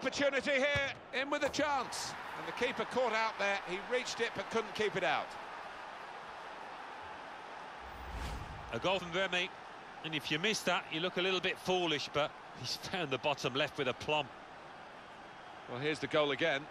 Opportunity here, in with a chance. And the keeper caught out there, he reached it but couldn't keep it out. A goal from Remy, and if you miss that, you look a little bit foolish, but he's found the bottom left with a plump. Well, here's the goal again.